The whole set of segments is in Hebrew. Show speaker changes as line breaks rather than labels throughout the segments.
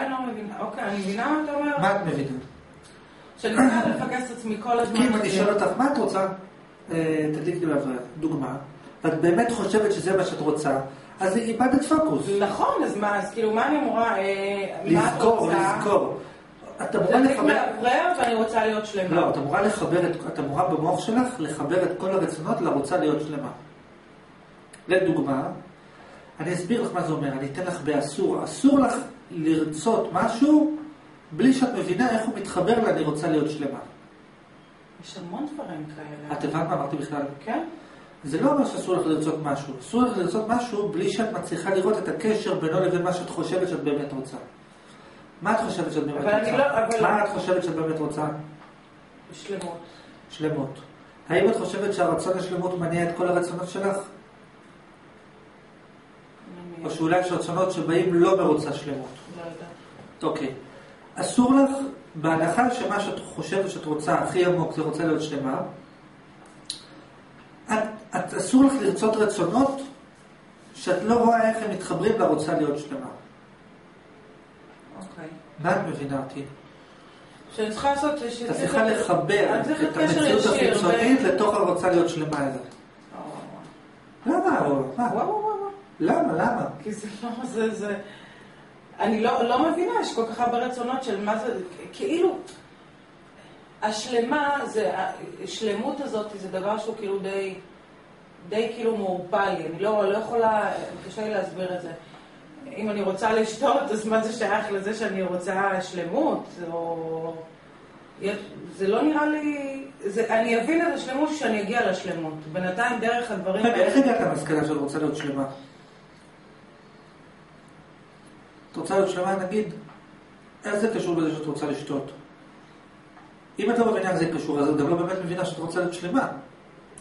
אני לא מבינה, אוקיי, אני מבינה מה אתה אומר.
מה את מבינה?
שאני צריכה לפקס את עצמי כל הזמן.
אם אני שואל אותך, מה את רוצה? אה, תדליקי לי דוגמה. ואת באמת חושבת שזה מה שאת רוצה, אז איבדת פוקוס.
נכון, אז מה, אז כאילו, מה אני אמורה, אה,
לזכור? לזכור. את אמורה לחבר...
ואני רוצה להיות שלמה.
לא, את אמורה לחבר את... את אמורה במוח שלך לחבר את כל הרצונות לרוצה להיות שלמה. לדוגמה, אני אסביר לך מה זה אומר, אני אתן לך באסור. אסור לך לרצות משהו בלי שאת מבינה איך הוא מתחבר ל"אני רוצה להיות שלמה".
יש המון דברים כאלה.
את הבנת מה אמרתי בכלל?
כן?
זה לא אומר שאסור לך לרצות משהו. אסור לך לרצות משהו בלי שאת מצליחה לראות את הקשר בינו לבין מה שאת חושבת שאת באמת רוצה. מה את חושבת שאת באמת רוצה?
לא- אבל-
מה את חושבת שאת באמת רוצה?
שלמות.
שלמות. האם את חושבת שהרצון לשלמות מניע את כל הרצונות שלך? או שאולי יש רצונות שבאים לא מרוצה שלמות?
לא יודעת.
אוקיי. אסור לך, בהנחה שמה שאת חושבת שאת רוצה הכי עמוק זה רוצה להיות שלמה, את, את אסור לך לרצות רצונות שאת לא רואה איך הם מתחברים לרוצה להיות שלמה.
אוקיי.
מה את מבינה אותי?
שאני צריכה לעשות...
את צריכה לחבר את המציאות החיצונית לתוך הרוצה להיות שלמה הזאת. למה?
וואו, וואו.
למה? למה?
כי זה לא, זה, זה... אני לא, לא מבינה, יש כל כך הרבה רצונות של מה זה, כאילו, השלמה, זה, השלמות הזאת זה דבר שהוא כאילו די, די כאילו מעורפל לי, אני לא, לא יכולה, קשה לי להסביר את זה. אם אני רוצה לשתות, אז מה זה שייך לזה שאני רוצה שלמות? או... זה לא נראה לי... זה, אני אבין את השלמות כשאני אגיע לשלמות. בינתיים דרך הדברים...
רגע, איך הגעת למסקנה שאת רוצה להיות שלמה? את רוצה להיות שלמה, נגיד, איך זה קשור לזה שאת רוצה לשתות? אם את לא מבינה איך זה קשור, אז את גם לא באמת מבינה שאת רוצה להיות שלמה.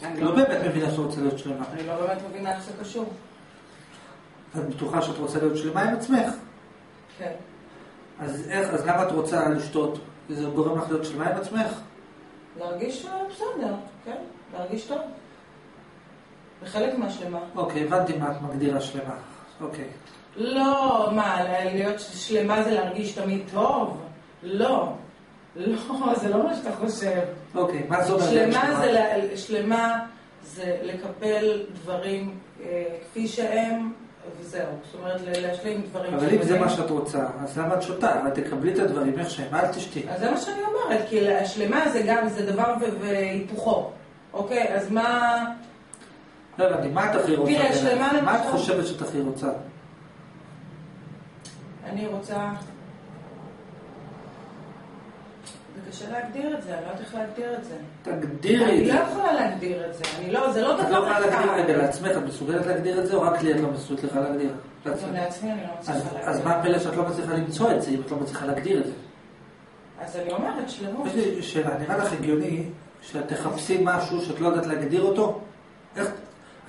אני
את לא באמת מבינה שאת רוצה להיות שלמה.
אני לא באמת מבינה איך זה קשור.
את בטוחה שאת רוצה להיות שלמה עם עצמך.
כן.
אז איך, אז למה את רוצה לשתות? זה גורם לך להיות שלמה עם עצמך?
להרגיש אה, בסדר, כן, להרגיש טוב. זה חלק מהשלמה.
אוקיי, הבנתי מה את מגדירה שלמה. אוקיי.
לא, מה, להיות שלמה זה להרגיש תמיד טוב? לא. לא, זה לא מה שאתה חושב.
אוקיי, מה זה אומר? להיות
שלמה זה, לה- שלמה זה לקבל דברים אה, כפי שהם, וזהו. זאת אומרת, להשלים דברים
אבל אם זה מה שאת רוצה, אז למה את שותה? אבל תקבלי את הדברים איך שהם, אל תשתי.
אז זה מה שאני אומרת, כי השלמה זה גם, זה דבר והיפוכו. אוקיי, אז מה...
לא הבנתי, מה את הכי רוצה?
תראה? שלמה
מה את חושבת שאת הכי רוצה?
אני רוצה... זה קשה להגדיר את זה, אני לא יודעת איך להגדיר את זה.
תגדירי
אני
את
לא
זה.
יכולה להגדיר את זה, אני לא, זה לא
את לא
דבר
יכולה להגדיר רגע
אחד.
לעצמך, את מסוגלת להגדיר את זה, או רק לי את לא מסוגלת להגדיר?
לעצמי אני לא
אז-
מצליחה
אז
להגדיר.
מה הפלא שאת לא מצליחה למצוא את זה, אם את לא מצליחה להגדיר את זה?
אז אני אומרת, שלמות.
יש לי שאלה, נראה לך הגיוני שאת תחפשי משהו שאת לא יודעת להגדיר אותו? איך...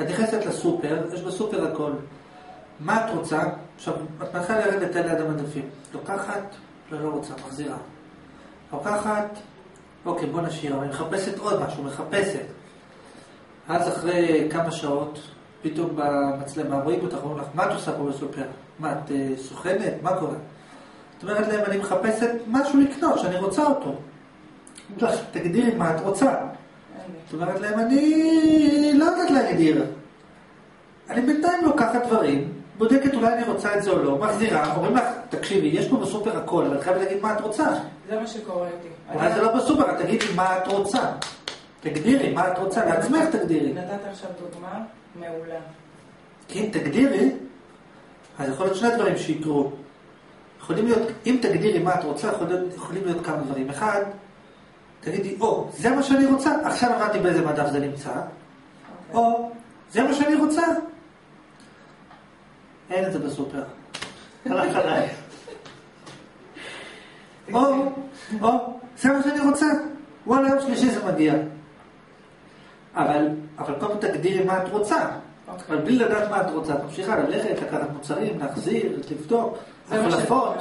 את נכנסת לסופר, יש בסופר הכל. מה את רוצה? עכשיו, את מתחילה לרדת על יד המדפים. לוקחת, לא, לא רוצה, מחזירה. לוקחת, אוקיי, בוא נשאיר, היא מחפשת עוד משהו, מחפשת. אז אחרי כמה שעות, פתאום במצלמה רואים אותך, אומרים לך, מה את עושה פה בסופר? מה, את אה, סוכנת? מה קורה? את אומרת להם, אני מחפשת משהו לקנות, שאני רוצה אותו. לך, תגדירי מה את רוצה. את אומרת להם, אני לא יודעת להגדיר. אני בינתיים לוקחת דברים, בודקת אולי אני רוצה את זה או לא, מחזירה, אומרים לך, תקשיבי, יש פה בסופר הכל, אבל חייבת להגיד מה את רוצה.
זה מה שקורה איתי.
אולי זה לא בסופר, תגידי מה את רוצה. תגדירי מה את רוצה, לעצמך תגדירי.
נתת עכשיו דוגמה מעולה.
כי אם תגדירי, אז יכול להיות שני דברים שיקרו. יכולים להיות, אם תגדירי מה את רוצה, יכול להיות, יכולים להיות כמה דברים. אחד, תגידי, או, זה מה שאני רוצה, עכשיו הבנתי באיזה מדף זה נמצא,
אוקיי.
או, זה מה שאני רוצה. אין את זה בסופר. הלך עליי. או, או, זה מה שאני רוצה. וואלה, יום שלישי זה מגיע. אבל, אבל קודם תגדירי מה את רוצה.
אוקיי.
אבל בלי לדעת מה את רוצה, את ממשיכה ללכת, לקחת מוצרים, להחזיר, לבדוק, החלפות.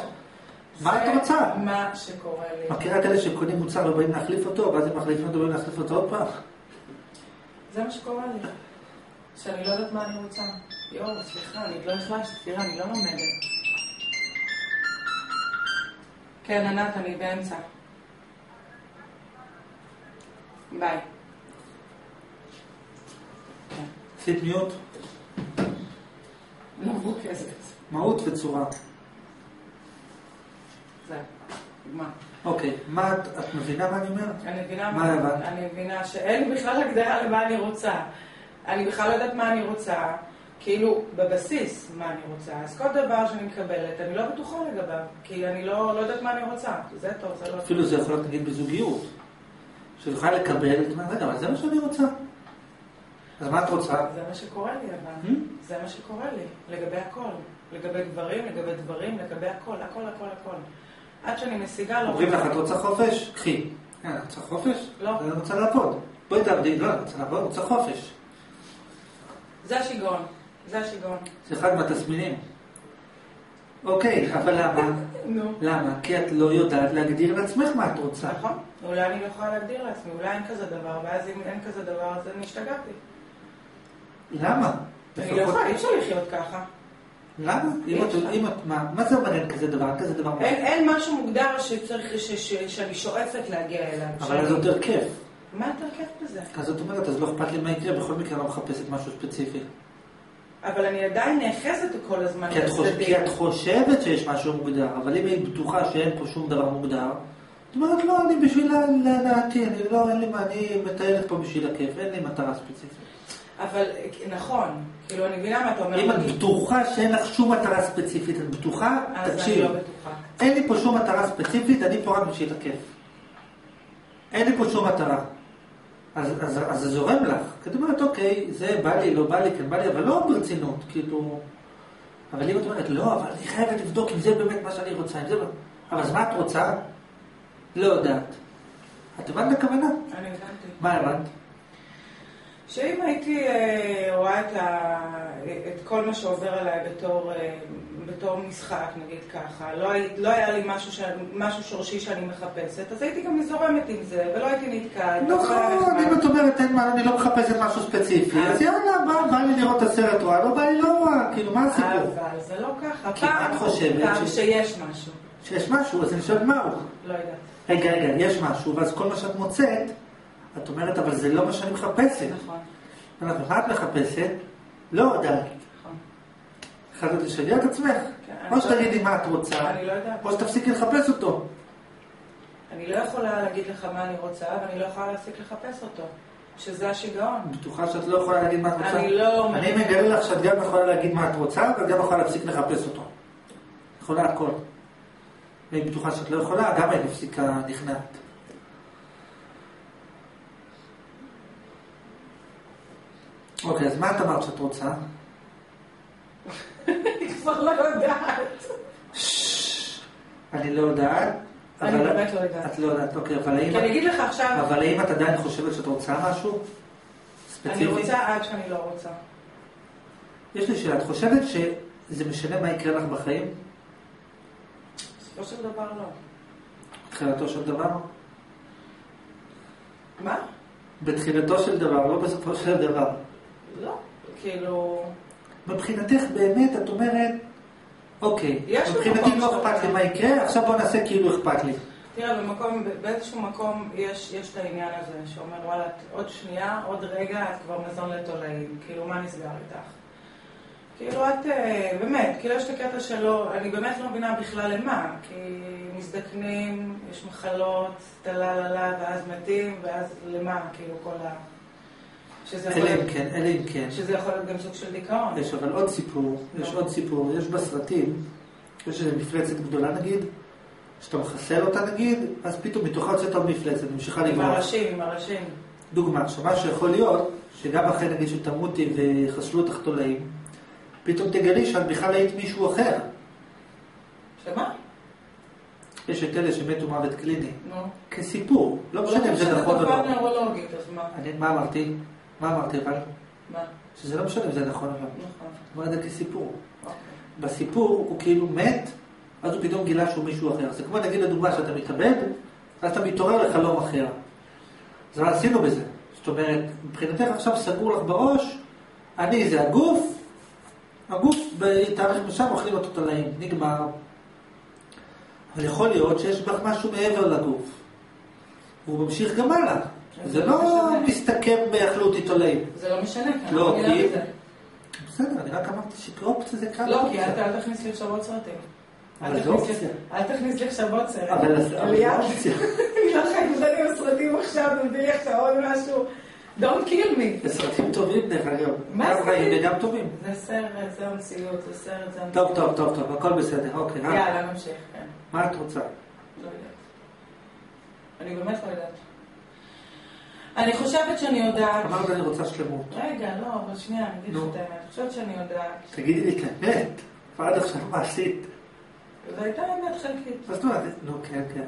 מה את רוצה?
מה שקורה לי.
מכירה את אלה שקונים מוצר ובאים להחליף אותו, ואז הם מחליפים אותו ובאים להחליף אותו עוד פעם?
זה מה שקורה לי. שאני לא יודעת מה אני רוצה. יואו, סליחה, אני עוד לא החלשתי, תראה, אני לא לומדת. כן, ענת, אני באמצע. ביי.
עשית מיוט,
לא מרוכזת.
מהות וצורה.
זהו, נגמר.
אוקיי, מה את, את מבינה מה אני אומר?
אני מבינה
מה הבנת?
אני מבינה שאין בכלל הגדרה למה אני רוצה. אני בכלל לא יודעת מה אני רוצה, כאילו, בבסיס מה אני רוצה. אז כל דבר שאני מקבלת, אני לא בטוחה לגביו, כי אני לא, לא יודעת מה אני רוצה. זה טוב, זה לא טוב.
אפילו זה יכול להיות נגיד בזוגיות. שאת יכולה לקבל, את אומרת, רגע, אבל זה מה שאני רוצה. אז מה את רוצה?
זה מה שקורה לי, אבל.
Hmm?
זה מה שקורה לי, לגבי הכל. לגבי גברים, לגבי דברים, לגבי הכל, הכל, הכל, הכל. עד שאני משיגה, לא...
אומרים לך, את רוצה חופש? קחי. אה, את רוצה חופש?
לא.
אני רוצה לעבוד. בואי תעבדי, לא, אני רוצה לעבוד, רוצה חופש.
זה השיגעון, זה השיגעון.
זה אחד מהתסמינים. אוקיי, אבל למה?
נו.
למה? כי את לא יודעת להגדיר לעצמך מה את רוצה.
נכון, אולי אני לא יכולה להגדיר לעצמי, אולי אין כזה דבר, ואז אם אין כזה דבר, אז אני השתגעתי.
למה?
אני לא יכולה, אי אפשר לחיות ככה.
למה? אם את, אם את, מה, מה זה אומר אין כזה דבר? כזה דבר מה?
אין, אין משהו מוגדר שצריך, ש, ש, שאני שואפת להגיע אליו.
אבל זה יותר כיף.
מה יותר כיף בזה?
אז זאת אומרת, אז לא אכפת לי מה יקרה, בכל מקרה לא מחפשת משהו ספציפי.
אבל אני עדיין נאחזת כל הזמן
כי את, חוש... כי את חושבת שיש משהו מוגדר, אבל אם היית בטוחה שאין פה שום דבר מוגדר, את אומרת, לא, אני בשביל להנאתי, אני לא, אין לי מה, אני מטיילת פה בשביל הכיף, אין לי מטרה ספציפית.
אבל נכון, כאילו אני מבינה מה אתה אומר.
אם את בטוחה שאין לך שום מטרה ספציפית, את בטוחה, תקשיבי,
לא.
אין לי פה שום מטרה ספציפית, אני פה רק בשביל הכיף. אין לי פה שום מטרה. אז, אז, אז זה זורם לך. כי את אומרת, אוקיי, זה בא לי, לא בא לי, כן בא לי, אבל לא ברצינות, כאילו... אבל אם את אומרת, לא, אבל אני חייבת לבדוק אם זה באמת מה שאני רוצה, אם זה... אבל אז מה את רוצה? לא יודעת. את הבנת הכוונה?
אני הבנתי.
מה הבנת?
שאם הייתי אה, רואה את, ה, את כל מה שעובר עליי בתור, אה, בתור משחק, נגיד ככה, לא, הי- לא היה לי משהו, ש, משהו שורשי שאני מחפשת, אז הייתי גם זורמת עם זה, ולא הייתי נתקעת.
נכון. אם את אומרת, אין מה, אני לא מחפשת משהו ספציפי, אז יאללה, בא, בא לי לראות את הסרט רואה, לא בא לי לא רואה, כאילו, מה הסיפור?
אבל זה לא ככה. פעם,
את חושבת
פעם
ש-
שיש משהו.
שיש משהו, אז אני שואל מהו.
לא יודעת.
רגע, רגע, יש משהו, ואז כל מה שאת מוצאת, את אומרת, אבל זה לא מה שאני מחפשת.
נכון,
אומרת, מה את מחפשת? לא יודעת.
נכון.
חייבת לשגע את עצמך.
כן,
או
אני
שתגידי מה את רוצה,
אני לא יודעת.
או שתפסיקי לחפש אותו.
אני לא יכולה להגיד לך מה אני רוצה, ואני לא יכולה להפסיק לחפש אותו. שזה השיגעון.
בטוחה שאת לא יכולה להגיד מה את רוצה?
אני לא...
אני מגלה לך שאת גם יכולה להגיד מה את רוצה, ואת גם יכולה להפסיק לחפש אותו. יכולה הכל. ואם בטוחה שאת לא יכולה, גם היית מפסיקה נכנעת. אוקיי, אז מה את אמרת שאת רוצה?
אני כבר לא יודעת.
אני לא יודעת.
אני באמת לא יודעת.
את לא יודעת, אוקיי, אבל האם...
כי אני אגיד לך עכשיו,
אבל האם את עדיין חושבת שאת רוצה משהו?
אני
ספציפי?
רוצה עד שאני לא רוצה.
יש לי שאלה, את חושבת שזה משנה מה יקרה לך בחיים?
בסופו של דבר לא.
בתחילתו של דבר?
מה?
בתחילתו של דבר, לא בסופו של דבר.
לא. כאילו...
מבחינתך באמת את אומרת, אוקיי, מבחינתי לא אכפת לי. מה יקרה, עכשיו בוא נעשה כאילו אכפת לי.
תראה, במקום, באיזשהו מקום יש, יש את העניין הזה, שאומר, וואלה, עוד שנייה, עוד רגע, את כבר מזון לתולעים. כאילו, מה נסגר איתך? כאילו, את, אה, באמת, כאילו, יש את הקטע שלו, אני באמת לא מבינה בכלל למה, כי מזדקנים, יש מחלות, טלה-לה-לה, ואז מתים, ואז למה, כאילו, כל ה...
אלא אם כן, אלא אם כן.
שזה יכול להיות גם סוג של דיכאון.
יש אבל עוד סיפור, יש
לא.
עוד סיפור, יש בסרטים, יש איזו מפלצת גדולה נגיד, שאתה מחסל אותה נגיד, אז פתאום מתוכה יוצאת עוד מפלצת, ממשיכה
עם
לברוח.
הראשים, עם הראשים.
דוגמה, עכשיו מה שיכול להיות, שגם אחרי נגיד שתמותי ויחסלו אותך תולעים, פתאום תגלי שאת בכלל היית מישהו אחר.
שמה?
יש את אלה שמתו מוות קליני.
נו.
כסיפור, לא משנה אם זה נכון או
תופעה
לא.
נוירולוגית, אז מה?
אני, מה אמרתי? מה אמרתי אבל?
מה?
שזה לא משנה אם זה נכון או לא.
נכון.
זאת אומרת, זה כסיפור.
אוקיי.
בסיפור הוא כאילו מת, אז הוא פתאום גילה שהוא מישהו אחר. זה כמו נגיד לדוגמה שאתה מתאבד, אז אתה מתעורר לחלום אחר. אז מה עשינו בזה? זאת אומרת, מבחינתך עכשיו סגור לך בראש, אני זה הגוף, הגוף בתאריך מסוים אוכלים אותו תולעים, נגמר. אבל יכול להיות שיש בך משהו מעבר לגוף. הוא ממשיך גם הלאה. זה לא. מסתכם באכלות עיתונאים.
זה לא משנה,
לא, כי-. בסדר, אני רק אמרתי שקרופציה זה קל.
לא, כי אל אל תכניס לי עכשיו עוד סרטים.
אבל
אל
זה
תכניס לי-
אופציה.
אל תכניס לי עכשיו עוד סרט.
אבל זה אופציה.
אני לא חייבת עם הסרטים עכשיו, תביא לי עכשיו עוד משהו. Don't kill me.
זה סרטים טובים דרך אגב.
מה
גם
זה?
רעים וגם טובים.
זה סרט, זה המציאות, זה סרט, זה המציאות.
טוב, טוב, טוב, טוב, הכל בסדר, אוקיי.
יאללה, נמשיך, כן.
מה את רוצה?
לא יודעת. אני באמת לא יודעת. אני חושבת שאני יודעת...
אמרת אני רוצה שלמות.
רגע, לא, אבל שנייה, אני אגיד לך. את האמת. אני חושבת שאני יודעת.
תגידי לי את האמת. ועד עכשיו מה עשית?
זו הייתה אמת חלקית.
אז אז- נו, כן, כן.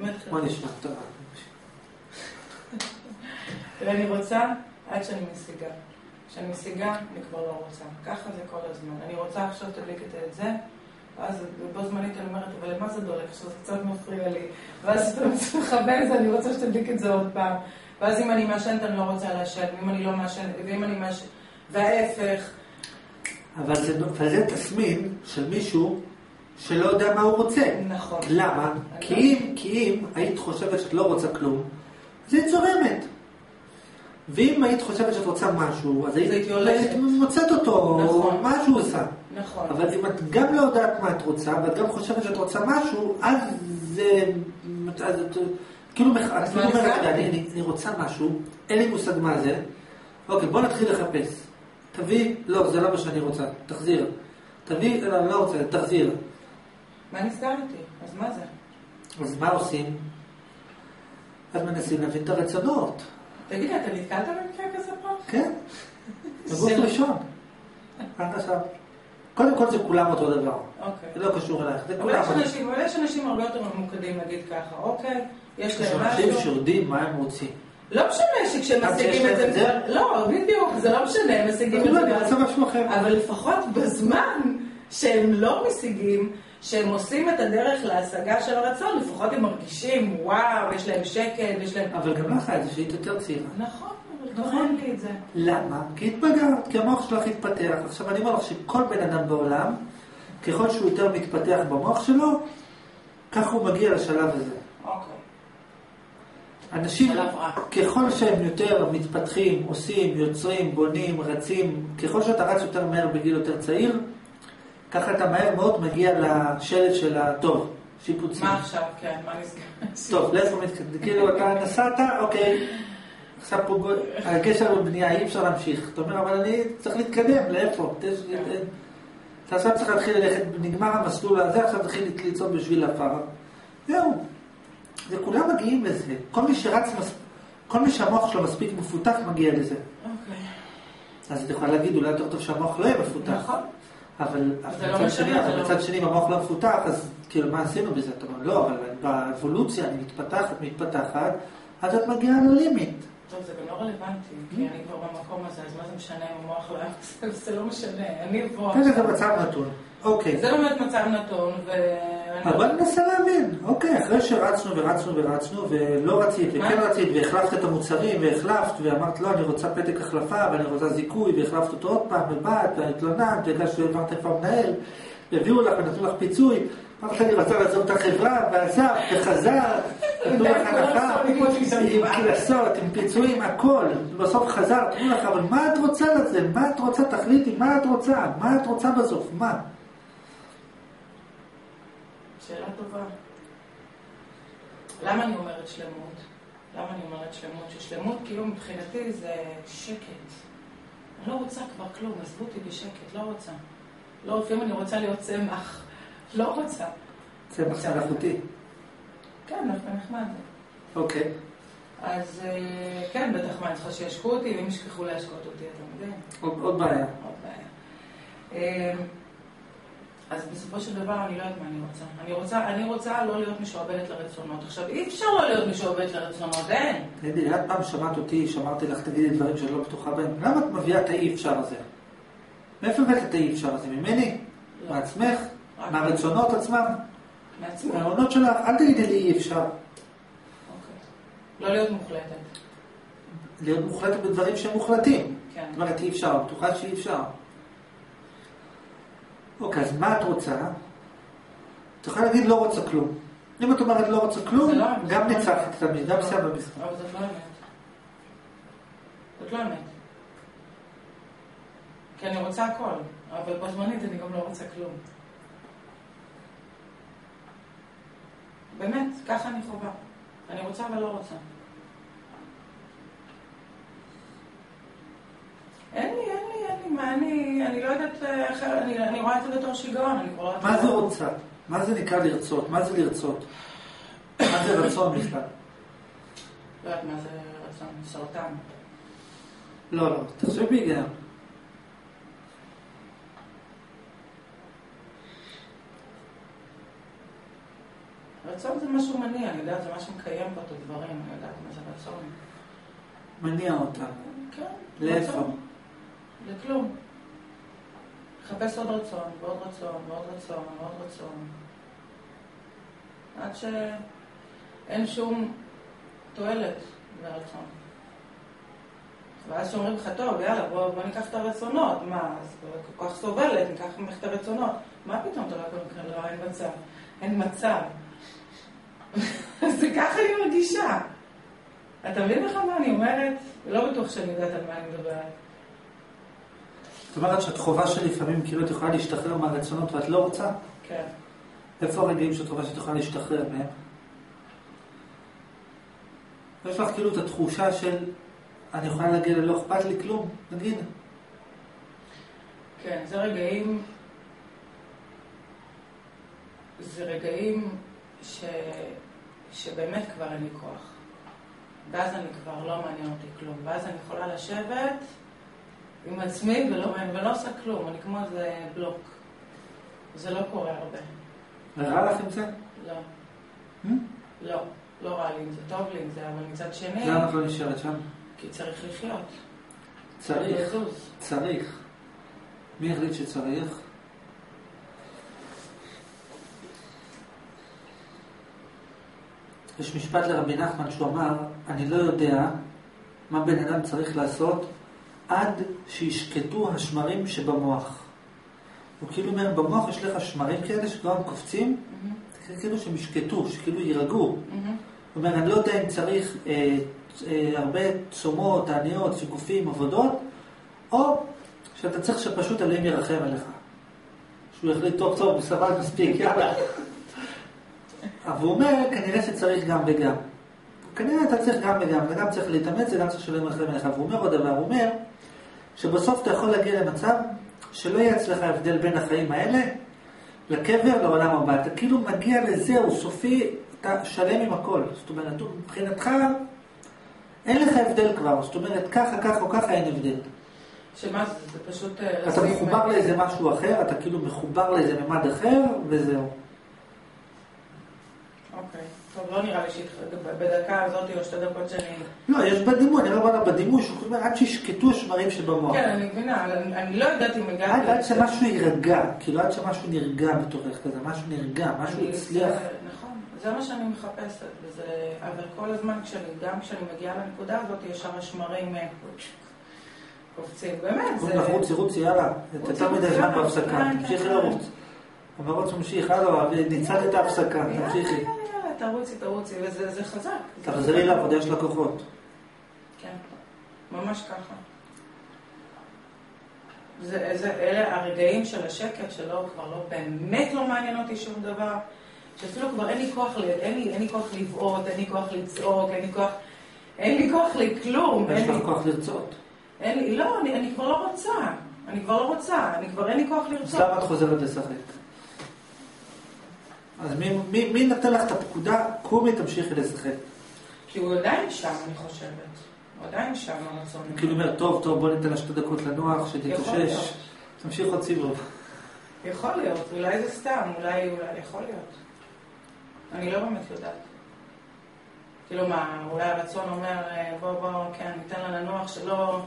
אמת
בוא
חלקית.
נשמע, טוב.
ואני רוצה עד שאני משיגה. כשאני משיגה, אני כבר לא רוצה. ככה זה כל הזמן. אני רוצה עכשיו תדליק את את זה, ואז בו זמנית אני אומרת, אבל למה זה דולק? עכשיו זה קצת מפריע לי. ואז אתה מכוון את זה, אני רוצה שתדליק את זה עוד פעם. ואז אם אני מעשנת, אני לא רוצה לעשן, ואם אני לא מעשנת, ואם אני מעשנת, וההפך.
אבל זה, זה תסמין של מישהו שלא יודע מה הוא רוצה.
נכון.
למה? כי אם, כי אם היית חושבת שאת לא רוצה כלום, אז היית זורמת. ואם היית חושבת שאת רוצה משהו, אז היית,
הולכת.
היית מוצאת אותו,
נכון.
מה שהוא עושה.
נכון.
אבל אם את גם לא יודעת מה את רוצה, ואת גם חושבת שאת רוצה משהו, אז זה... אז את... כאילו? אני, רוצה משהו, אין לי מושג מה זה, אוקיי, בוא נתחיל לחפש. תביא, לא, זה לא מה שאני רוצה, תחזיר. תביא, לא, אני לא רוצה, תחזיר.
מה נסגרתי? אז מה זה?
אז מה עושים? אז מנסים להבין את הרצונות,
תגידי, אתה נתקלת במקרה כזה פה?
כן? בגוף
לא-
ראשון. עד עכשיו. קודם כל זה כולם אותו דבר.
אוקיי.
זה לא קשור אלייך, זה כולם.
אבל יש אנשים הרבה יותר ממוקדים, נגיד ככה, אוקיי? יש
יש
להם
אנשים
משהו.
שיודעים מה הם רוצים.
לא משנה שכשהם משיגים את זה? לא, בדיוק, זה לא משנה, הם משיגים את
לא,
זה.
אחר.
אבל לפחות בזמן שהם לא משיגים, שהם עושים את הדרך להשגה של הרצון, לפחות הם מרגישים, וואו, יש להם שקט, יש להם...
אבל גם לך את זה שהיית יותר צעירה.
נכון,
נכון. למה? כי התבגרת, כי המוח שלך התפתח. עכשיו אני אומר לך שכל בן אדם בעולם, ככל שהוא יותר מתפתח במוח שלו, ככה הוא מגיע לשלב הזה.
אוקיי.
אנשים. ככל שהם יותר מתפתחים, עושים, יוצרים, בונים, רצים, ככל שאתה רץ יותר מהר בגיל יותר צעיר, ככה אתה מהר מאוד מגיע לשלד של הטוב, שיפוצים.
מה עכשיו? כן, מה נסגר?
טוב, לאיפה מתקדם? כאילו, אתה נסעת, אוקיי. עכשיו פה, הגשר בבנייה, אי אפשר להמשיך. אתה אומר, אבל אני צריך להתקדם, לאיפה? תש- אתה עכשיו צריך להתחיל ללכת, נגמר המסלול הזה, עכשיו תתחיל לצעוד בשביל עפר. זהו. וכולם מגיעים לזה. כל מי שרץ, כל מי שהמוח שלו מספיק מפותח, מגיע לזה.
אוקיי.
אז את יכולה להגיד, אולי יותר טוב שהמוח לא יהיה מפותח.
נכון.
אבל
לא
מצד שני,
זה
אבל
לא-
מצד שני, אם המוח לא מפותח, אז כאילו, מה עשינו בזה? אתה אומר, לא, אבל באבולוציה אני מתפתחת, מתפתחת, אז את מגיעה ללימיט.
טוב, זה גם לא רלוונטי, כי אני כבר במקום הזה, אז מה זה משנה אם המוח לא היה... זה לא משנה, אני פה.
כן, זה מצב נתון. אוקיי.
זה באמת מצב נתון, ו...
אבל אני מנסה להבין, אוקיי, אחרי שרצנו ורצנו ורצנו ולא רצית וכן? רצית והחלפת את המוצרים והחלפת ואמרת לא, אני רוצה פתק החלפה ואני רוצה זיכוי והחלפת אותו עוד פעם ובאת והתלוננת והגשת והעברת כבר מנהל והביאו לך ונתנו לך פיצוי אמרת שאני רוצה לעזוב את החברה ועזב וחזר נתנו לך הנחה עם קנסות, עם פיצויים, הכל בסוף חזרת, אמרו לך אבל מה את רוצה לזה? מה את רוצה? תחליטי, מה את רוצה? מה את רוצה בסוף? מה?
שאלה טובה. למה אני אומרת שלמות? למה אני אומרת שלמות? ששלמות כאילו מבחינתי זה שקט. אני לא רוצה כבר כלום, עזבו אותי בשקט, לא רוצה. לא, לפעמים אני רוצה להיות צמח. לא רוצה.
צמח מלאכותי.
כן, דווקא נחמד.
אוקיי.
אז אה, כן, בטח מה, אני צריכה שישקו אותי, ואם ישכחו להשקות אותי, אתה מבין?
עוד, עוד בעיה.
עוד בעיה. אז בסופו של דבר אני לא יודעת מה אני רוצה. אני רוצה, אני רוצה לא להיות משועבדת לרצונות. עכשיו, אי אפשר לא להיות משועבדת לרצונות, אין.
תגידי, את פעם שמעת אותי, שאמרתי לך, תגידי דברים שאת לא בטוחה בהם. למה את מביאה את האי אפשר הזה? מאיפה הבאת את האי אפשר הזה? ממני?
לא.
מעצמך? מהרצונות עצמם?
מעצמי.
מהעונות שלך? אל תגידי לי אי אפשר.
אוקיי. לא להיות מוחלטת.
להיות מוחלטת בדברים שהם מוחלטים.
כן.
זאת אומרת, אי אפשר, בטוחה שאי אפשר. אוקיי, אז מה את רוצה? את יכולה להגיד לא רוצה כלום. אם את אומרת לא רוצה כלום,
לא-
גם ניצחת גם
לא.
סיימת במשחק.
אבל זאת לא אמת. זאת לא אמת. כי אני רוצה הכל, אבל בו זמנית אני גם לא רוצה כלום. באמת, ככה אני חווה. אני רוצה אבל לא רוצה. אין לי, אין לי, אין לי, מה אני, אני לא יודעת איך, אני, אני רואה את זה בתור שיגעון, אני כבר לא יודעת...
מה זה רוצה? מה זה נקרא לרצות? מה זה לרצות? מה זה רצון בכלל?
לא יודעת מה זה רצון, סרטן.
לא, לא, תחשבי בהיגיון.
רצון זה משהו מניע, אני יודעת, זה מה שמקיים פה את הדברים, אני יודעת מה זה רצון.
מניע אותה.
כן,
לאיפה?
רצון. לכלום. לחפש עוד רצון, ועוד רצון, ועוד רצון, ועוד רצון. עד שאין שום תועלת ברצון. ואז שאומרים לך, טוב, יאללה, בוא, בוא ניקח את הרצונות. מה, אז כל כך סובלת, ניקח ממך את הרצונות. מה פתאום אתה לא יכול לקרוא לא, אין מצב. אין מצב. זה ככה אני מרגישה. אתה מבין לך מה אני אומרת? לא בטוח שאני יודעת על מה אני מדברת.
זאת אומרת שאת חובה שלפעמים כאילו את יכולה להשתחרר מהרצונות ואת לא רוצה?
כן.
איפה הרגעים שאת חובה שאת יכולה להשתחרר מהם? יש לך כאילו את התחושה של אני יכולה להגיד ללא אכפת לי כלום, נגיד.
כן, זה רגעים... זה רגעים ש... שבאמת כבר אין לי כוח. ואז אני כבר לא מעניין אותי כלום. ואז אני יכולה לשבת עם עצמי ולא, ולא עושה כלום. אני כמו איזה בלוק. זה לא קורה הרבה.
רע לך עם זה?
לא.
Hmm?
לא. לא רע לי עם זה, טוב לי עם זה, אבל מצד שני...
למה את לא נשארת שם?
כי צריך לחיות.
צריך. צריך. מי החליט שצריך? יש משפט לרבי נחמן שהוא אמר, אני לא יודע מה בן אדם צריך לעשות עד שישקטו השמרים שבמוח. הוא כאילו אומר, במוח יש לך שמרים כאלה שכבר קופצים,
מהמם,
כאילו שהם ישקטו, שכאילו יירגעו. הוא אומר, אני לא יודע אם צריך אה, אה, הרבה צומות, תעניות, סיגופים, עבודות, או שאתה צריך שפשוט אלוהים ירחם עליך. שהוא יחליט, טוב, טוב, סבל מספיק, יאללה. אבל הוא אומר, כנראה שצריך גם וגם. כנראה אתה צריך גם וגם, וגם צריך להתאמץ וגם צריך שאלוהים ירחם עליך. והוא אומר עוד דבר, הוא אומר, שבסוף אתה יכול להגיע למצב שלא יהיה אצלך הבדל בין החיים האלה לקבר לעולם הבא. אתה כאילו מגיע לזהו, סופי, אתה שלם עם הכל. זאת אומרת, מבחינתך, אין לך הבדל כבר. זאת אומרת, ככה, ככה או ככה אין הבדל.
שמה זה? זה פשוט... אה,
אתה מחובר לאיזה משהו אחר, אתה כאילו מחובר לאיזה ממד אחר, וזהו.
אוקיי. טוב, לא נראה לי שבדקה הזאת או שתי דקות שאני...
לא, יש בדימוי, אני לא רואה בדימוי, עד שישקטו השמרים שבמוח.
כן, אני מבינה, אבל אני לא יודעת אם הגעתי...
עד שמשהו יירגע, כאילו עד שמשהו נרגע בתוכך כזה, משהו נרגע, משהו הצליח.
זה- נכון, זה מה שאני מחפשת, וזה... אבל כל הזמן, כשאני, גם כשאני מגיעה לנקודה הזאת, ישר השמרים אה, קופצים. באמת,
לך, רוצי, רוצי, יאללה, יותר מדי זמן. בהפסקה,
כן,
תמשיכי
כן.
לרוץ. המרוץ ממשיך, הלאה, ניצלת את ההפסקה, תמשיכי.
תרוצי, תרוצי, וזה זה חזק.
תחזרי
חזק.
לעבודה, יש לקוחות.
כן, ממש ככה. זה, זה, אלה הרגעים של השקט שלא, כבר לא, באמת לא מעניין אותי שום דבר. שאפילו כבר אין לי כוח, אין לי, אין לי כוח לבעוט, אין לי כוח לצעוק, אין לי כוח, אין לי כוח לכלום.
יש לך כוח לרצות.
אין לי, לא, אני, אני כבר לא רוצה. אני כבר לא רוצה, אני כבר אין לי כוח
אז
לרצות.
למה את חוזרת לשחק? אז מי- מי מי נתן לך את הפקודה, קומי תמשיכי לשחק.
כי הוא עדיין שם, אני חושבת. הוא עדיין שם, הרצון.
הוא כאילו אומר, טוב, טוב, בוא ניתן לה שתי דקות לנוח, שתתאושש. תמשיך עוד סיבוב.
יכול להיות, אולי זה סתם, אולי, אולי, יכול להיות. אני לא באמת יודעת. כאילו מה, אולי הרצון אומר, אה, בוא, בוא, כן, ניתן לה לנוח שלא...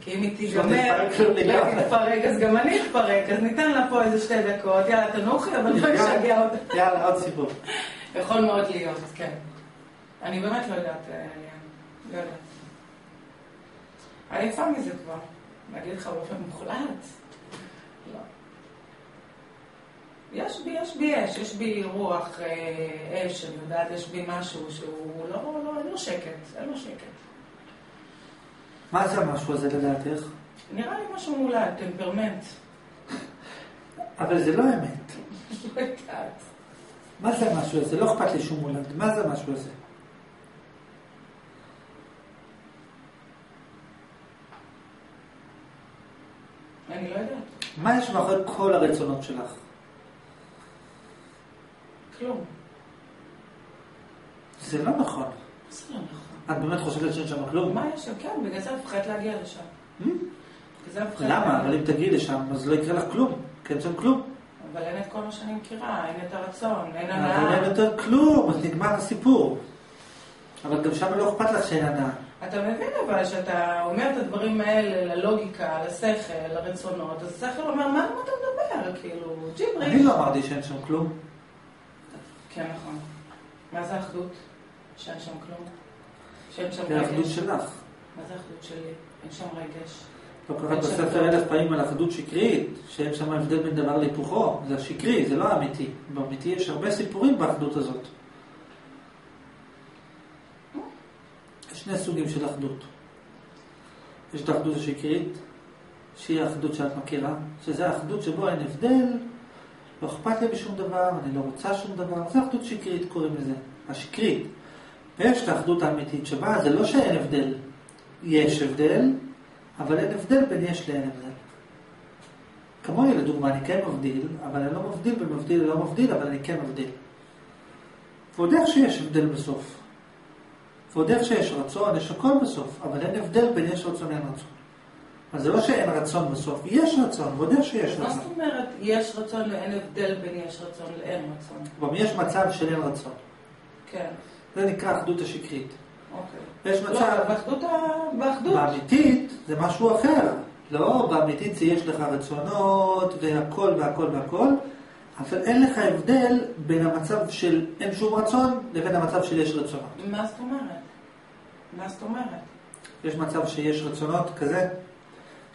כי אם היא תיגמר,
תתפרק לו לגמרי.
אולי תתפרק, אז גם אני אתפרק, אז ניתן לה פה איזה שתי דקות, יאללה, תנוחי, אבל לא נשגע אותה.
יאללה, עוד סיבוב.
יכול מאוד להיות, כן. אני באמת לא יודעת, אה. לא יודעת. עייפה מזה כבר. להגיד לך באופן מוחלט? לא. יש בי, יש בי אש, יש בי רוח אה, אש, אני יודעת, יש בי משהו שהוא לא, לא, אין לו שקט, אין לו שקט.
מה זה המשהו הזה לדעתך?
נראה לי משהו מולד, טמפרמנט.
אבל זה לא אמת.
לא.
מה זה המשהו הזה? לא אכפת לי שהוא מולד. מה זה המשהו הזה?
אני לא יודעת.
מה יש מאחורי כל הרצונות שלך?
כלום.
זה לא נכון.
זה לא נכון.
את באמת חושבת שאין שם כלום?
מה יש שם? כן, בגלל זה מפחדת להגיע לשם.
Hmm? למה? אבל אם תגיעי לשם, אז לא יקרה לך כלום. כי אין שם כלום.
אבל אין את כל מה שאני מכירה, אין את הרצון, אין
אבל אין
הנאה.
יותר כלום, אז נגמר הסיפור. אבל גם שם לא אכפת לך שאין הנאה.
אתה מבין אבל שאתה אומר את הדברים האלה ללוגיקה, לשכל, לרצונות, אז השכל אומר, מה מה אתה מדבר? כאילו, ג'יבריש.
אני לא אמרתי שאין שם כלום.
כן, נכון. מה זה אחדות? שאין שם כלום? שאין שם
זה האחדות
רגש?
שלך.
מה זה אחדות שלי? אין שם רגש.
לא קראת בספר. אלף פעמים על אחדות שקרית, שאין שם הבדל בין דבר להיפוכו. זה השקרי, זה לא האמיתי. באמיתי יש הרבה סיפורים באחדות הזאת. יש שני סוגים של אחדות. יש את האחדות השקרית, שהיא האחדות שאת מכירה, שזה האחדות שבו אין הבדל, לא אכפת לי בשום דבר, אני לא רוצה שום דבר, זה אחדות שקרית קוראים לזה, השקרית. ויש את האחדות האמיתית שבה זה לא שאין הבדל, יש הבדל, אבל אין הבדל בין יש לאין הבדל. כמוני לדוגמה, אני כן מבדיל, אבל אני לא מבדיל בין מבדיל ללא מבדיל, אבל אני כן מבדיל. ועוד איך שיש הבדל בסוף. ועוד איך שיש רצון, יש הכל בסוף, אבל אין הבדל בין יש רצון לאין רצון. אז זה לא שאין רצון בסוף, יש רצון, ועוד איך שיש
מה
רצון.
זאת אומרת, יש רצון ואין הבדל בין יש רצון לאין רצון?
כלומר, יש מצב של אין רצון.
כן,
זה נקרא אחדות השקרית.
אוקיי.
יש
לא,
מצב,
באחדות ה... באחדות.
באמיתית זה משהו אחר. לא, באמיתית זה יש לך רצונות והכל והכל והכל, אבל אין לך הבדל בין המצב של אין שום רצון לבין המצב של יש רצונות.
מה זאת אומרת? מה זאת אומרת?
יש מצב שיש רצונות כזה,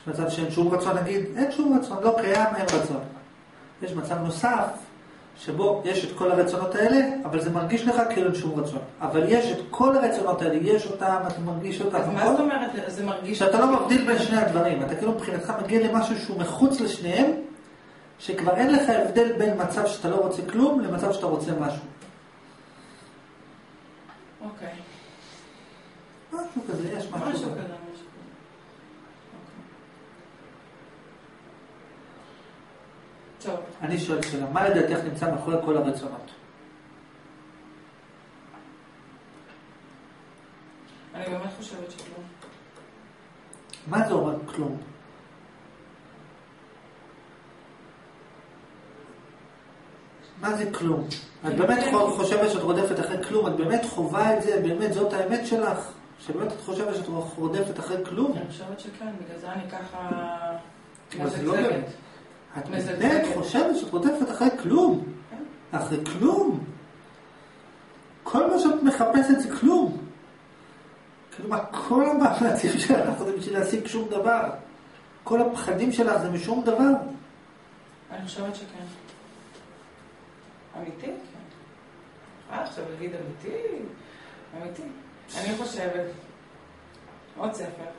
יש מצב שאין שום רצון, נגיד, אין שום רצון, לא קיים, אין רצון. יש מצב נוסף, שבו יש את כל הרצונות האלה, אבל זה מרגיש לך כאילו אין שום רצון. אבל יש את כל הרצונות האלה, יש אותם, אתה מרגיש אותם,
אז מה? זאת אומרת? זה מרגיש...
שאתה לא מבדיל בין שני הדברים, אתה כאילו מבחינתך מגיע למשהו שהוא מחוץ לשניהם, שכבר אין לך הבדל בין מצב שאתה לא רוצה כלום למצב שאתה רוצה משהו.
אוקיי.
משהו כזה, יש משהו כזה.
כזה, משהו כזה. אוקיי. טוב,
אני שואל שאלה, מה לדעתך נמצא מאחורי כל הרצונות?
אני באמת חושבת שכלום.
מה זה אומר כלום? מה זה כלום? את באמת חו- חושבת שאת רודפת אחרי כלום? את באמת חווה את זה? באמת זאת האמת שלך? שבאמת את חושבת שאת רודפת אחרי כלום?
אני חושבת שכן, בגלל זה אני ככה
אבל זה לא באמת. את
מזלזלת.
באמת חושבת שאת רודפת אחרי כלום? אחרי כלום? כל מה שאת מחפשת זה כלום. מה, כל המאמצים שלך זה בשביל להשיג שום דבר. כל הפחדים שלך זה משום דבר.
אני חושבת שכן. אמיתי? כן. אה, עכשיו להגיד אמיתי? אמיתי. אני חושבת... עוד ספר.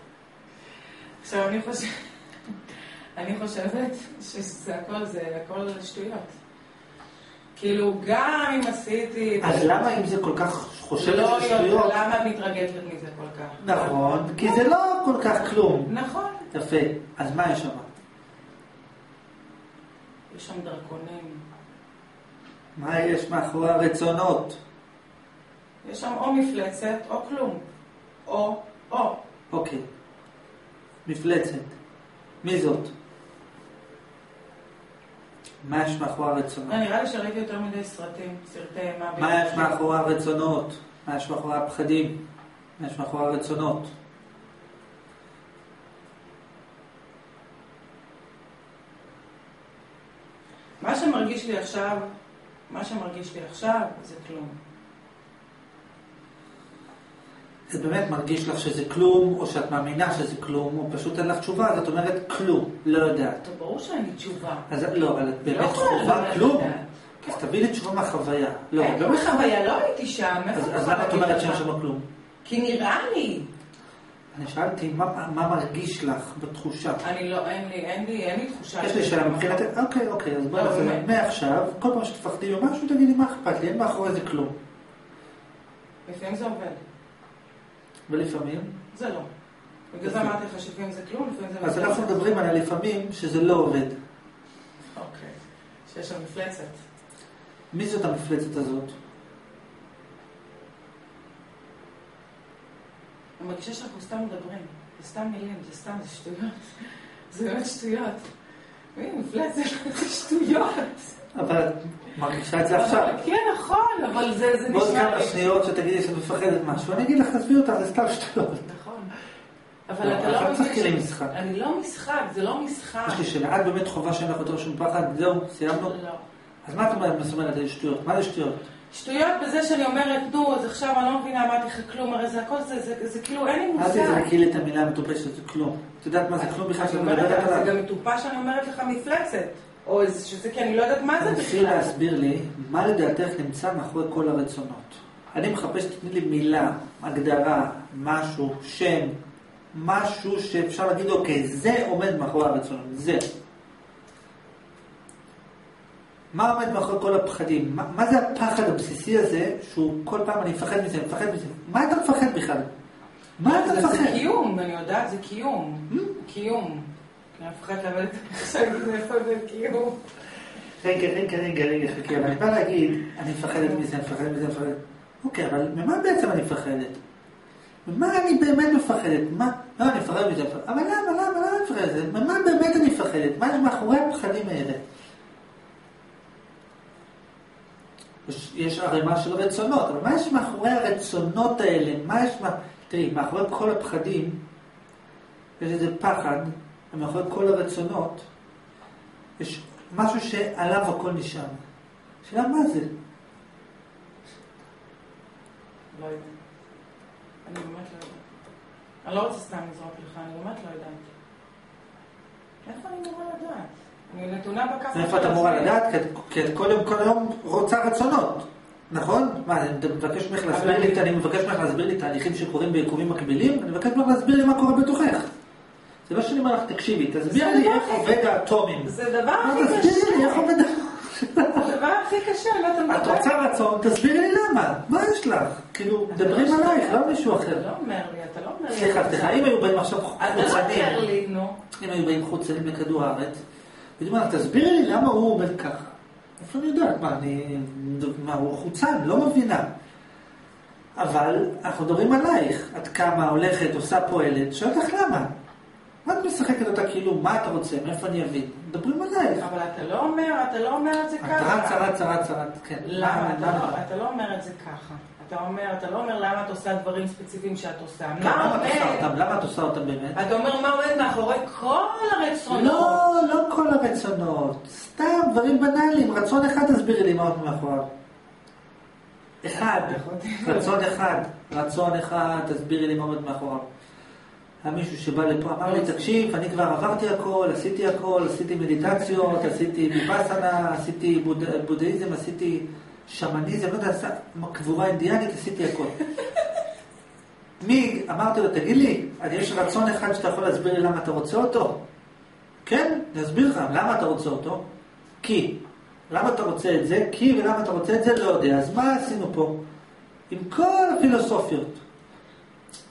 עכשיו, אני חושבת... אני חושבת שזה הכל, זה הכל שטויות. כאילו, גם אם עשיתי...
אז למה אם זה כל כך חושבת
לא
שזה שטויות?
למה את מתרגשת מזה כל כך?
נכון, כי זה לא כל כך כלום.
נכון.
יפה, אז מה יש שם?
יש שם דרכונים.
מה יש מאחורי הרצונות?
יש שם או מפלצת או כלום. או, או.
אוקיי. מפלצת. מי זאת? מה יש מאחורי הרצונות?
לא, נראה לי שראיתי יותר מדי סרטים, סרטי אימה.
מה יש מאחורי הרצונות? מה יש מאחורי הפחדים? מה יש מאחורי הרצונות?
מה שמרגיש לי עכשיו, מה שמרגיש לי עכשיו זה כלום.
זה באמת מרגיש לך שזה כלום, או שאת מאמינה שזה כלום, או פשוט אין לך תשובה, אז את אומרת כלום, לא יודעת.
טוב, ברור שאין לי תשובה.
אז לא, אבל את
לא
באמת חובה. כלום. אז תביאי לי תשובה מהחוויה. לא,
אין לי
באמת
חוויה, לא הייתי שם.
אז למה את אומרת? שאין שם כלום?
כי נראה לי.
אני שאלתי, מה מה מרגיש לך בתחושה?
אני לא, אין לי, אין לי, אין לי תחושה.
יש לי שאלה מבחינתך, אוקיי, אוקיי, אז בואי
לא,
נעשה. מעכשיו, כל פעם שתפחדי ממשהו, תגידי מה אכפת לי, אין מאחורי זה כלום.
לפעמים זה עובד.
ולפעמים,
זה לא. בגלל זה אמרתי לך שלפעמים זה כלום, לפעמים זה...
אז
מפלצת.
אנחנו מדברים על הלפעמים שזה לא עובד.
אוקיי. שיש שם מפלצת.
מי זאת המפלצת הזאת?
אני מרגישה שאנחנו סתם מדברים. זה סתם מילים, זה סתם, זה שטויות. זה באמת שטויות. מפלצת? זה שטויות.
אבל מרגישה את זה עכשיו.
כן, נכון, אבל זה זה
בעוד
נשמע
כמה. שניות שתגידי שאת מפחדת משהו, אני אגיד לך, עזבי אותך, זה סתם שטויות.
נכון. אבל
לא,
אתה לא
אל משחק.
אני לא משחק, זה לא משחק.
יש לי שאלה, את באמת חובה שאין לך יותר שום פחד? זהו, סיימנו?
לא.
אז מה את אומרת, מה אומרת, זה שטויות? מה זה שטויות?
שטויות בזה שאני אומרת, נו, אז עכשיו אני לא מבינה, אמרתי לך כלום, הרי זה הכל, זה- זה זה כאילו, אין לי
אל
מושג.
תזרקי לי את המילה המטופשת, זה כלום. את יודעת מה זה כלום בכלל שאת מדברת
לך, זה
עליו?
גם מטופש שאני אומרת לך מפלצת. או איזה שזה, כי אני לא יודעת מה זה
תנסי
בכלל.
להסביר לי, מה לדעתך נמצא מאחורי כל הרצונות? אני מחפש, תתני לי מילה, הגדרה, משהו, שם, משהו שאפשר להגיד, אוקיי, זה עומד מאחורי הרצונות, זה. מה עומד מאחורי כל הפחדים? מה, מה זה הפחד הבסיסי הזה, שהוא כל פעם אני מפחד מזה, מפחד מזה? מה אתה מפחד בכלל? מה אתה
זה- זה
מפחד?
קיום, אני יודעת, זה קיום.
Hmm?
קיום. מפחדת לאבד את עכשיו, איפה זה קיום.
רגע, רגע, רגע, רגע, חכה, אבל אני בא להגיד, אני מפחדת מזה, אני מפחדת מזה, אני מפחדת. אוקיי, אבל ממה בעצם אני מפחדת? ממה אני באמת מפחדת? מה? לא, אני מפחדת מזה, אבל למה, למה, למה אני מפחדת? ממה באמת אני מפחדת? מה יש מאחורי הפחדים האלה? יש ערימה של רצונות, אבל מה יש מאחורי הרצונות האלה? מה יש מה... תראי, מאחורי כל הפחדים, יש איזה פחד, ומאחורי כל הרצונות, יש משהו שעליו הכל נשען. השאלה מה זה?
לא יודעת. אני באמת לא יודעת. אני לא רוצה סתם לזרוק לך, אני באמת לא יודעת. איפה אני אמורה לדעת? אני נתונה בכף.
מאיפה את אמורה לדעת? כי את- את כל יום, כל יום רוצה רצונות, נכון? מה, אני מבקש ממך להסביר
אבל
לי,
אני-
אני מבקש ממך להסביר לי תהליכים שקורים ביקומים מקבילים? אני מבקש ממך להסביר לי מה קורה בתוכך. זה לא שאני אומר לך, תקשיבי, תסביר לי
דבר
איך עובד האטומים.
זה הדבר
לא,
הכי
תסבירי לי איך
קשה.
עובד
זה הדבר הכי קשה, מה אתה
את
מדבר?
רוצה רצון, תסבירי לי למה. מה יש לך? כאילו, מדברים עלייך, לא מישהו אחר.
אתה לא אומר לי, אתה לא אומר לי.
סליחה, סליחה, אם היו באים עכשיו
אתה לא
חוצנים,
אומר לי, נו.
אם היו באים חוצנים לכדור הארץ, הייתי אומר, תסבירי לי למה הוא עומד ככה. איפה אני יודעת? מה, אני... מה, הוא חוצן? לא מבינה. אבל אנחנו מדברים עלייך. עד כמה הולכת, עושה, פועלת, שואלת לך למה. מה את משחקת אותה כאילו, מה אתה רוצה, מאיפה אני אבין? מדברים עלייך.
אבל אתה לא אומר, אתה לא אומר את זה
את
ככה.
רצה, רצה, רצה, רצה, כן.
למה? אתה לא- אתה לא אומר את זה ככה. אתה אומר, אתה לא אומר למה את עושה דברים ספציפיים שאת עושה.
כן,
מה
את
עומד?
למה את עושה אותם באמת?
אתה אומר מה עומד מאחורי כל הרצונות.
לא, לא כל הרצונות. סתם דברים בנאליים. רצון אחד תסבירי לי מה עוד מאחוריו. אחד. רצון אחד. רצון אחד, תסבירי לי מה עומד מאחוריו. היה מישהו שבא לפה, אמר לי, תקשיב, אני כבר עברתי הכל, עשיתי הכל, עשיתי מדיטציות, עשיתי ויפאסנה, עשיתי בוד- בודהיזם, עשיתי שמניזם, לא יודע, קבורה אינדיאנית, עשיתי הכל. מי, אמרתי לו, תגיד לי, יש רצון אחד שאתה יכול להסביר לי למה אתה רוצה אותו? כן, אני אסביר לך, למה אתה רוצה אותו? כי. למה אתה רוצה את זה? כי, ולמה אתה רוצה את זה? לא יודע. אז מה עשינו פה? עם כל הפילוסופיות.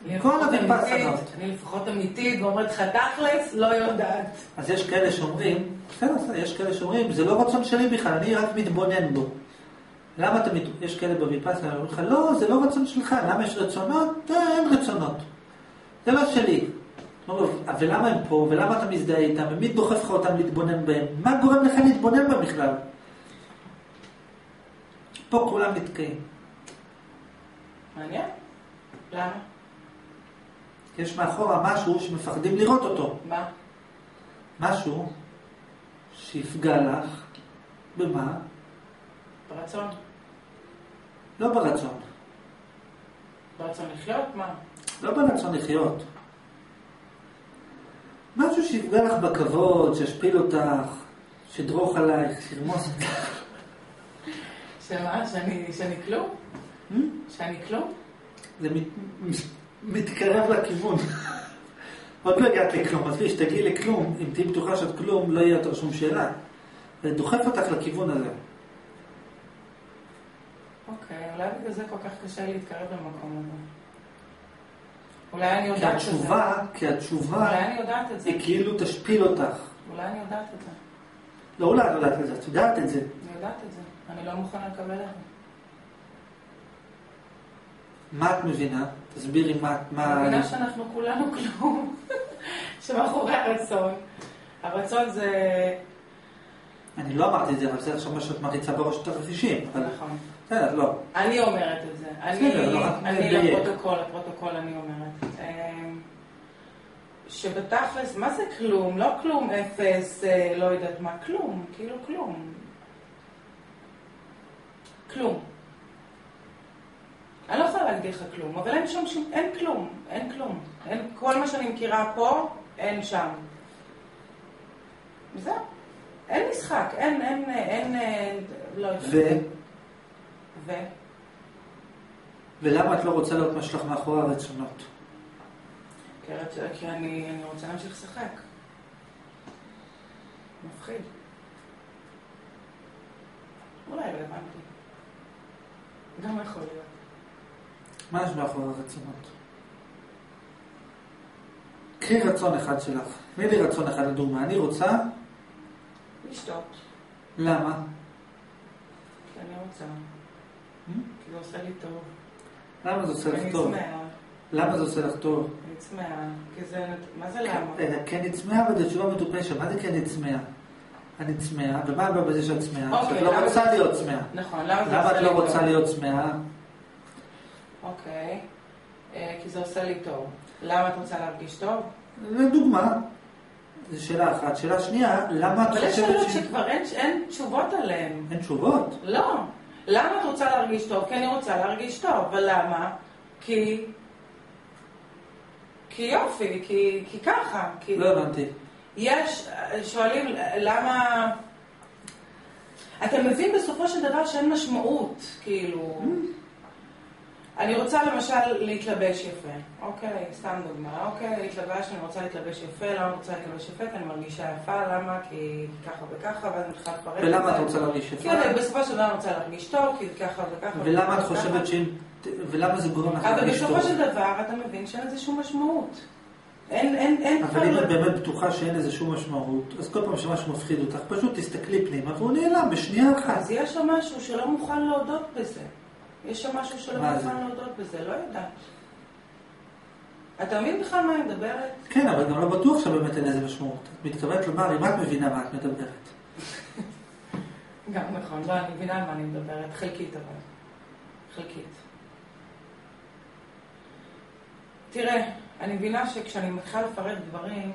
אני
כל.
אמיתית, אני לפחות אמיתית ואומרת לך תכלס, לא יודעת.
אז יש כאלה שאומרים, בסדר, יש כאלה שאומרים, זה לא רצון שלי בכלל, אני רק מתבונן בו. למה אתה. יש כאלה בוויפאסנה, אומרים לך, לא, זה לא רצון שלך, למה יש רצונות? אה, אין רצונות. זה לא שלי. ולמה הם פה, ולמה אתה מזדהה איתם, ומי דוחף לך אותם להתבונן בהם? מה גורם לך להתבונן בהם בכלל? פה כולם נתקעים.
מעניין? למה?
יש מאחורה משהו שמפחדים לראות אותו.
מה?
משהו שיפגע לך, במה?
ברצון?
לא ברצון.
ברצון לחיות? מה?
לא ברצון לחיות. משהו שיפגע לך בכבוד, שישפיל אותך, שידרוך עלייך, שירמוס אותך.
שמה? שאני, שאני כלום?
Hmm?
שאני כלום?
זה מת, מתקרב לכיוון. עוד לא הגעת לכלום, עזבי, שתגיעי לכלום, אם תהיי בטוחה שאת כלום, לא יהיה יותר שום שאלה. זה דוחף אותך לכיוון הזה.
אוקיי, אולי בגלל זה כל כך קשה להתקרב למקום הזה. אולי אני יודעת את זה.
כי התשובה. היא כאילו תשפיל אותך.
אולי אני יודעת את זה.
לא אולי את יודעת את זה, את יודעת את זה.
אני יודעת את זה. אני לא מוכנה לקבל את זה.
מה את מבינה? תסבירי מה... מה...
אני מבינה שאנחנו כולנו כלום. שמאחורי הרצון. הרצון זה...
אני לא אמרתי את זה, אבל זה עכשיו מה שאת מריצה בראש. אבל
נכון.
בסדר, לא.
אני אומרת את זה. אני,
לא,
אני. לפרוטוקול, לפרוטוקול אני אומרת. אמ, שבתכלס, מה זה כלום? לא כלום אפס, אה, לא יודעת מה, כלום, כאילו כלום. כלום. אני לא יכולה להגדיר לך כלום, אבל אין שם שום, אין כלום, אין כלום. אין, כל מה שאני מכירה פה, אין שם. וזהו. אין משחק, אין, אין, אין, אין לא יודעת.
ו...
ו?
ולמה את לא רוצה להיות מה שלך מאחורי הרצונות?
כי אני, אני רוצה להמשיך לשחק. מפחיד. אולי לא הבנתי. גם יכול להיות.
מה יש מאחורי הרצונות? קחי רצון אחד שלך. תני לי רצון אחד לדוגמה. אני רוצה,
לשתות.
למה?
כי אני רוצה.
Hmm?
כי זה עושה לי טוב.
למה זה עושה לך טוב? למה זה עושה לך טוב?
אני צמאה. כי זה... מה זה למה?
אה, כי אני צמאה, אבל זו תשובה מטופשת. מה זה כי אני צמאה? אני צמאה, ומה הבעיה בזה שאת צמאה?
אוקיי,
שאת לא רוצה להיות צמאה.
נכון, למה
את לא? רוצה להיות צמאה?
אוקיי. אה, כי זה עושה לי טוב. למה את רוצה להרגיש טוב?
לדוגמה, זו שאלה אחת. שאלה שנייה, למה את
אבל יש
חושבת
שאלות
ש...
שכבר אין, אין תשובות עליהן.
אין תשובות?
לא. למה את רוצה להרגיש טוב? כי אני רוצה להרגיש טוב. ולמה? כי... כי יופי, כי, כי ככה. כי...
לא הבנתי.
יש, שואלים למה... אתה מבין בסופו של דבר שאין משמעות, כאילו... אני רוצה למשל להתלבש יפה, אוקיי, סתם דוגמה, אוקיי, התלבש, אני רוצה להתלבש יפה, למה אני רוצה להתלבש יפה? כי אני מרגישה יפה, למה? כי ככה וככה, ואז אני מתחילה לפרט.
ולמה את רוצה להרגיש יפה?
כי אני בסופו של דבר אני רוצה להרגיש טוב, כי ככה וככה.
ולמה את. חושבת שאם... ולמה זה גורם לך
אבל
להרגיש טוב?
בסופו של דבר אתה מבין שאין לזה שום משמעות. אין, אין, אין
אבל אם את באמת בטוחה שאין לזה שום משמעות, אז כל פעם שמשהו מפחיד אותך, פשוט תסתכלי פנימה והוא נעלם בשנייה אחת.
אז יש שם משהו שלא מוכן להודות בזה. יש שם משהו שלא? מוכן להודות בזה, לא יודעת. אתה מבין בכלל מה אני מדברת?
כן, אבל גם לא בטוח שבאמת אין לזה משמעות. את מתכוונת לומר, אם את מבינה מה את מדברת.
גם נכון, לא, אני מבינה על מה אני מדברת, חלקית אבל. חלקית. תראה, אני מבינה שכשאני מתחילה לפרט דברים,